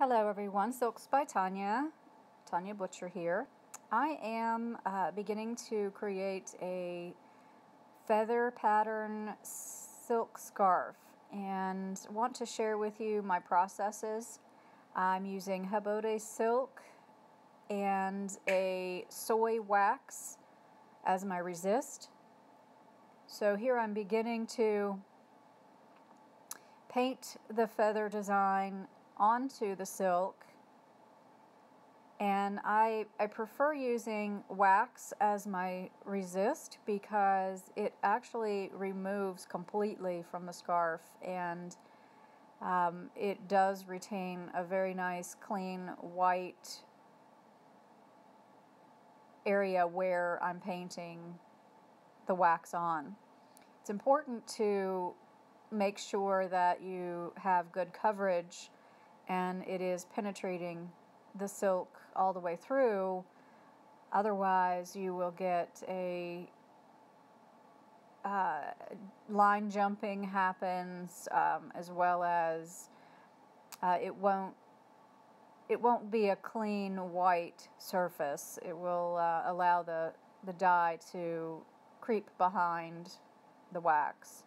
Hello everyone, Silks by Tonya, Tonya Butcher here. I am uh, beginning to create a feather pattern silk scarf and want to share with you my processes. I'm using Habotai silk and a soy wax as my resist. So here I'm beginning to paint the feather design onto the silk and I, I prefer using wax as my resist because it actually removes completely from the scarf and um, it does retain a very nice clean white area where I'm painting the wax on. It's important to make sure that you have good coverage and it is penetrating the silk all the way through. Otherwise, you will get a uh, line jumping happens um, as well as uh, it won't it won't be a clean white surface. It will uh, allow the the dye to creep behind the wax.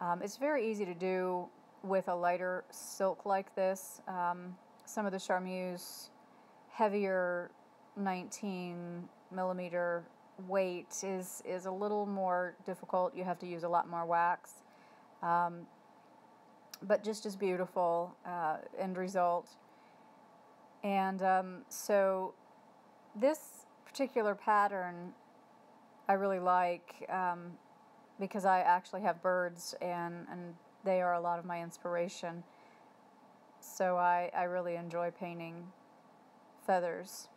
Um, it's very easy to do with a lighter silk like this. Um, some of the Charmeuse heavier 19 millimeter weight is, is a little more difficult. You have to use a lot more wax. Um, but just as beautiful uh, end result. And um, so this particular pattern I really like um, because I actually have birds and, and they are a lot of my inspiration. So I, I really enjoy painting feathers.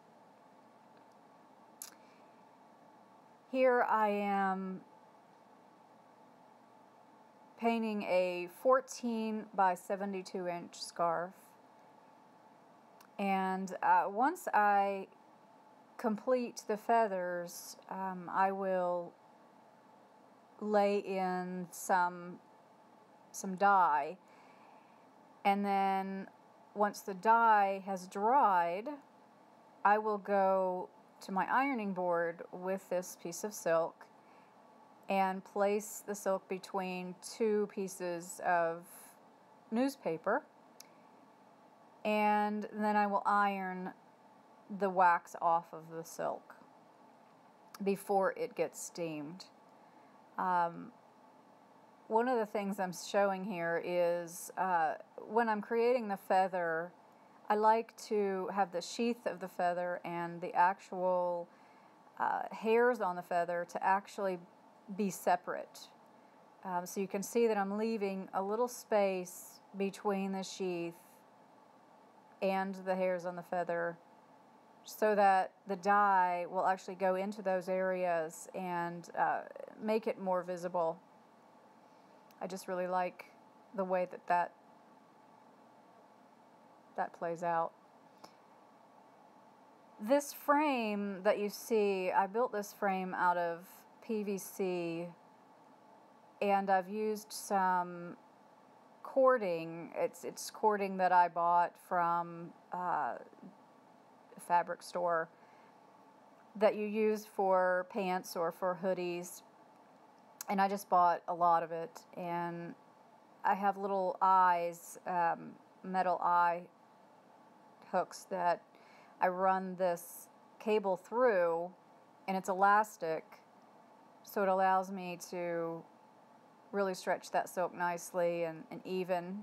Here I am painting a 14 by 72 inch scarf. And uh, once I complete the feathers, um, I will lay in some some dye. And then once the dye has dried, I will go to my ironing board with this piece of silk and place the silk between two pieces of newspaper. And then I will iron the wax off of the silk before it gets steamed. Um, one of the things I'm showing here is uh, when I'm creating the feather, I like to have the sheath of the feather and the actual uh, hairs on the feather to actually be separate. Um, so you can see that I'm leaving a little space between the sheath and the hairs on the feather so that the dye will actually go into those areas and uh, make it more visible I just really like the way that that, that plays out. This frame that you see, I built this frame out of PVC and I've used some cording. It's, it's cording that I bought from uh, a fabric store that you use for pants or for hoodies and I just bought a lot of it. And I have little eyes um, metal eye hooks that I run this cable through and it's elastic. So it allows me to really stretch that silk nicely and, and even.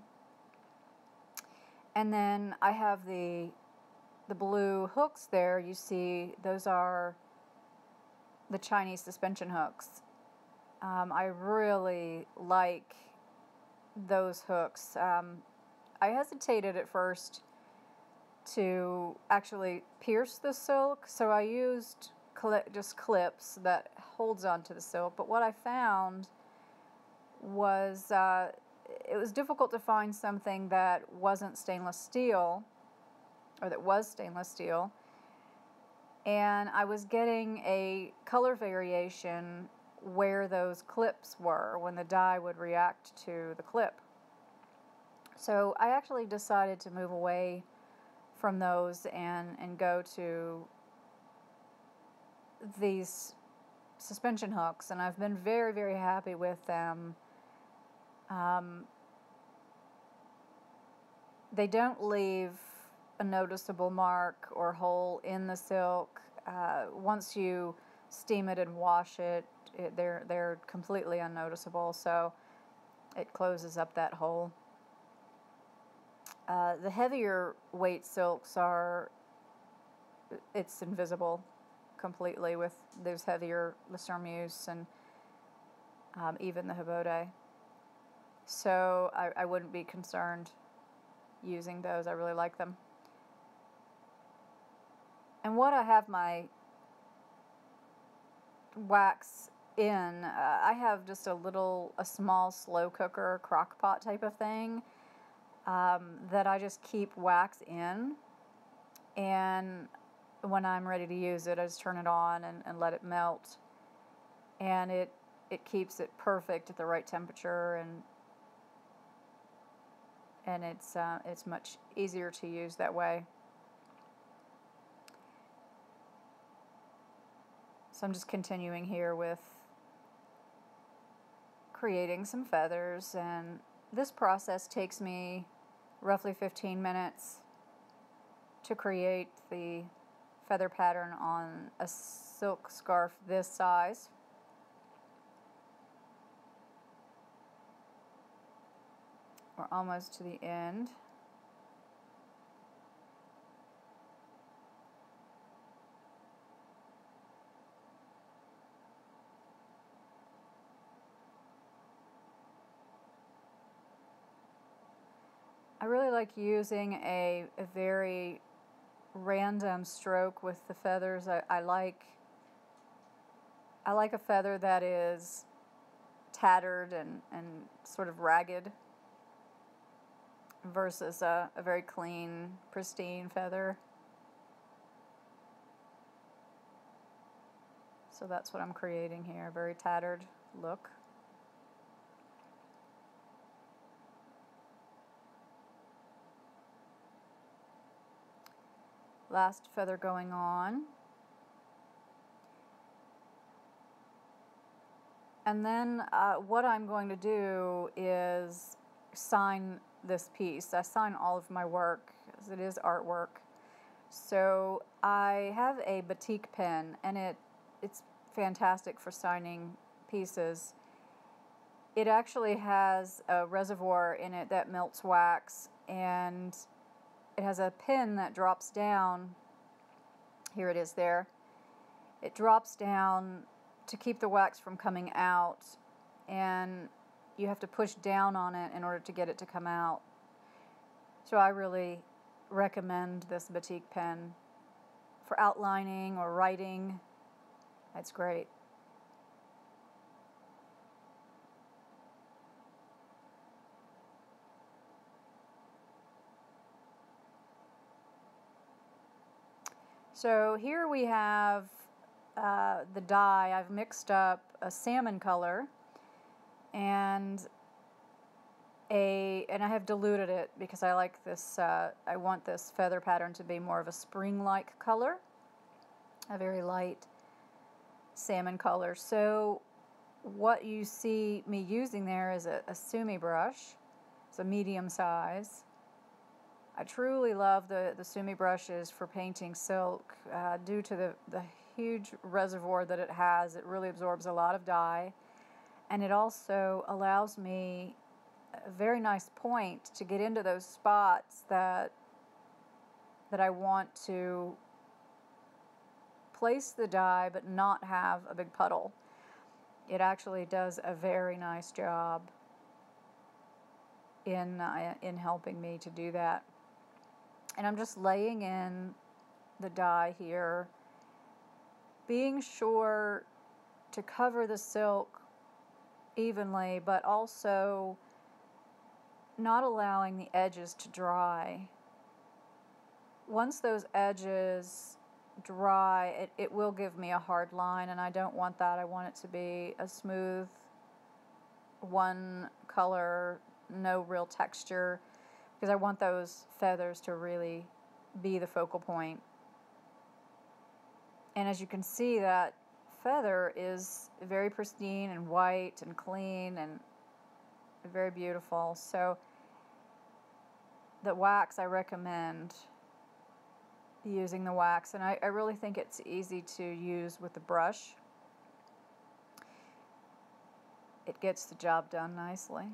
And then I have the the blue hooks there. You see those are the Chinese suspension hooks um, I really like those hooks. Um, I hesitated at first to actually pierce the silk, so I used cli just clips that holds onto the silk. But what I found was uh, it was difficult to find something that wasn't stainless steel, or that was stainless steel. And I was getting a color variation where those clips were when the dye would react to the clip. So I actually decided to move away from those and, and go to these suspension hooks, and I've been very, very happy with them. Um, they don't leave a noticeable mark or hole in the silk. Uh, once you steam it and wash it, it, they're they're completely unnoticeable. So it closes up that hole. Uh, the heavier weight silks are it's invisible completely with those heavier Lisarmuse and um, even the Habotai. So I, I wouldn't be concerned using those. I really like them. And what I have my wax in, uh, I have just a little, a small slow cooker crock pot type of thing um, that I just keep wax in. And when I'm ready to use it, I just turn it on and, and let it melt. And it, it keeps it perfect at the right temperature and and it's uh, it's much easier to use that way. So I'm just continuing here with creating some feathers and this process takes me roughly 15 minutes to create the feather pattern on a silk scarf this size. We're almost to the end. Like using a, a very random stroke with the feathers. I, I like I like a feather that is tattered and, and sort of ragged versus a, a very clean, pristine feather. So that's what I'm creating here, a very tattered look. Last feather going on. And then uh, what I'm going to do is sign this piece. I sign all of my work as it is artwork. So I have a batik pen and it it's fantastic for signing pieces. It actually has a reservoir in it that melts wax and it has a pin that drops down. Here it is there. It drops down to keep the wax from coming out and you have to push down on it in order to get it to come out. So I really recommend this batik pen for outlining or writing. It's great. So here we have uh, the dye. I've mixed up a salmon color and a and I have diluted it because I like this uh, I want this feather pattern to be more of a spring-like color a very light salmon color. So what you see me using there is a, a sumi brush. It's a medium size I truly love the, the sumi brushes for painting silk uh, due to the, the huge reservoir that it has it really absorbs a lot of dye and it also allows me a very nice point to get into those spots that that I want to place the dye but not have a big puddle. It actually does a very nice job in uh, in helping me to do that. And I'm just laying in the dye here, being sure to cover the silk evenly, but also not allowing the edges to dry. Once those edges dry, it, it will give me a hard line, and I don't want that. I want it to be a smooth, one color, no real texture, because I want those feathers to really be the focal point. And as you can see, that feather is very pristine and white and clean and very beautiful. So the wax I recommend using the wax and I, I really think it's easy to use with the brush. It gets the job done nicely.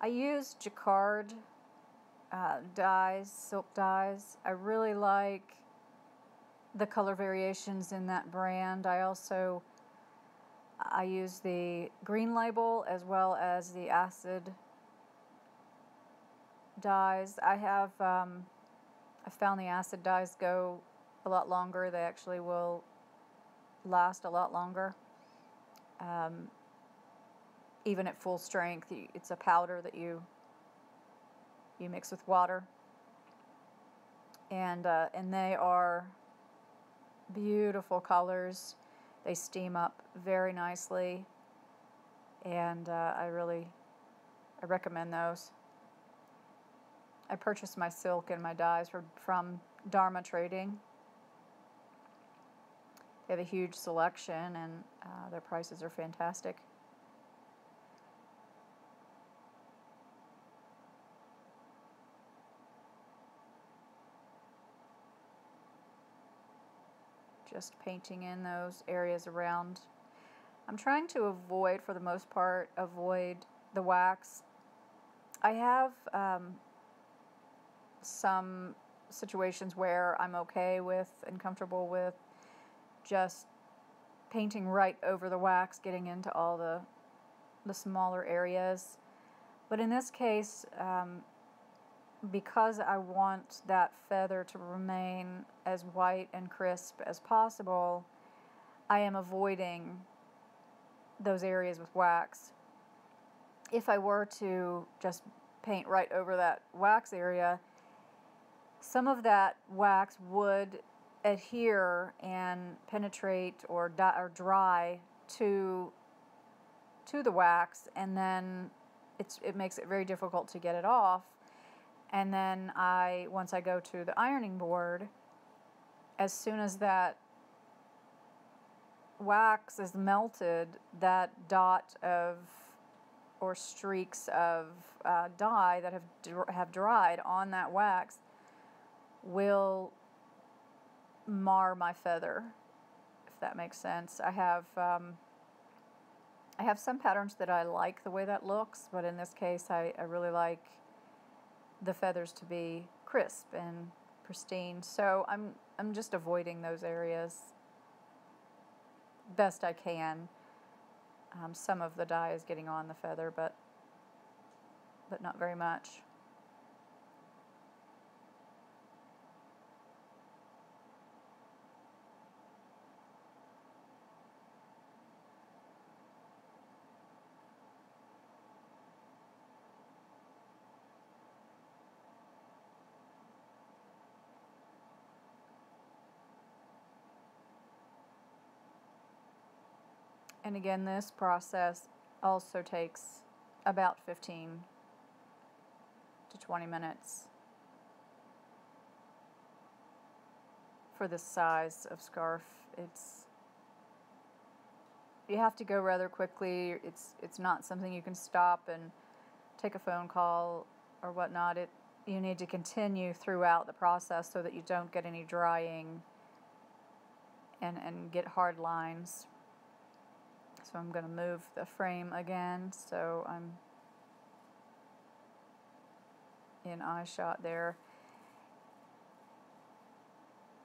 I use jacquard uh, dyes, silk dyes. I really like the color variations in that brand. I also I use the green label as well as the acid dyes. I have um, I found the acid dyes go a lot longer. They actually will last a lot longer. Um, even at full strength, it's a powder that you you mix with water, and uh, and they are beautiful colors. They steam up very nicely, and uh, I really I recommend those. I purchased my silk and my dyes from, from Dharma Trading. They have a huge selection, and uh, their prices are fantastic. Just painting in those areas around. I'm trying to avoid, for the most part, avoid the wax. I have um, some situations where I'm okay with and comfortable with just painting right over the wax, getting into all the the smaller areas. But in this case, um, because I want that feather to remain as white and crisp as possible, I am avoiding those areas with wax. If I were to just paint right over that wax area, some of that wax would adhere and penetrate or, or dry to to the wax and then it's, it makes it very difficult to get it off and then I, once I go to the ironing board, as soon as that wax is melted, that dot of or streaks of uh, dye that have have dried on that wax will mar my feather, if that makes sense. I have um, I have some patterns that I like the way that looks, but in this case, I, I really like the feathers to be crisp and pristine. So I'm I'm just avoiding those areas best I can. Um, some of the dye is getting on the feather, but but not very much. And again, this process also takes about 15 to 20 minutes for this size of scarf. It's you have to go rather quickly. It's it's not something you can stop and take a phone call or whatnot. It you need to continue throughout the process so that you don't get any drying and, and get hard lines. So I'm going to move the frame again so I'm in eye shot there.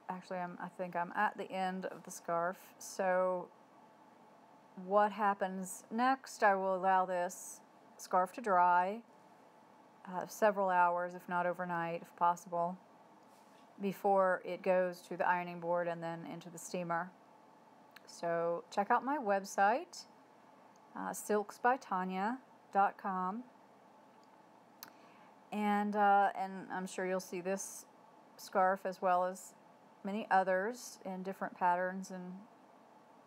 Actually, I'm, I think I'm at the end of the scarf. So what happens next, I will allow this scarf to dry uh, several hours, if not overnight, if possible, before it goes to the ironing board and then into the steamer. So check out my website, uh, silksbytonya.com. And, uh, and I'm sure you'll see this scarf as well as many others in different patterns and,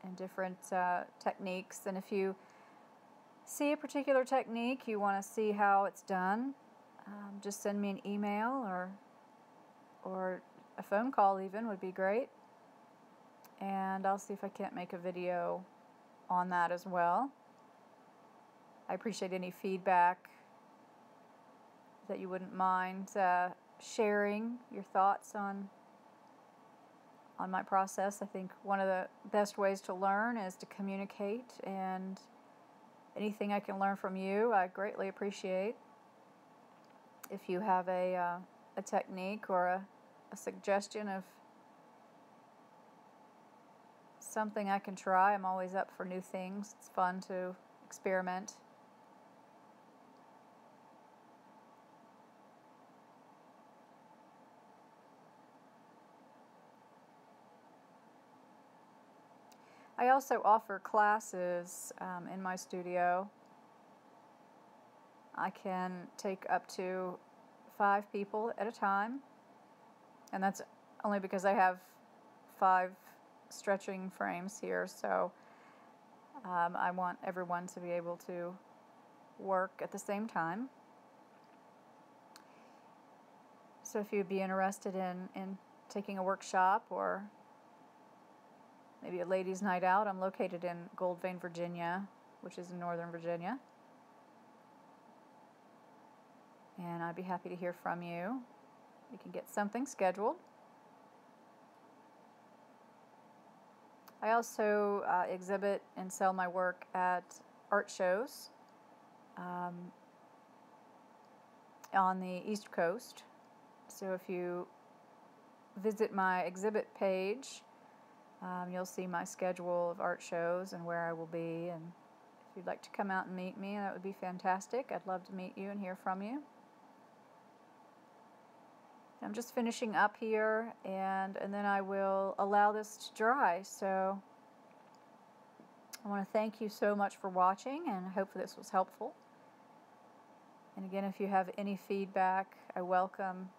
and different uh, techniques. And if you see a particular technique, you want to see how it's done, um, just send me an email or or a phone call even would be great. And I'll see if I can't make a video on that as well. I appreciate any feedback that you wouldn't mind uh, sharing your thoughts on on my process. I think one of the best ways to learn is to communicate, and anything I can learn from you, I greatly appreciate. If you have a, uh, a technique or a, a suggestion of something I can try, I'm always up for new things. It's fun to experiment. I also offer classes um, in my studio. I can take up to five people at a time, and that's only because I have five stretching frames here, so um, I want everyone to be able to work at the same time. So if you'd be interested in, in taking a workshop or maybe a ladies' night out. I'm located in Goldvein, Virginia, which is in Northern Virginia. And I'd be happy to hear from you. We can get something scheduled. I also uh, exhibit and sell my work at art shows um, on the East Coast. So if you visit my exhibit page, um, you'll see my schedule of art shows and where I will be. And if you'd like to come out and meet me, that would be fantastic. I'd love to meet you and hear from you. I'm just finishing up here and, and then I will allow this to dry. So I want to thank you so much for watching and hope this was helpful. And again, if you have any feedback, I welcome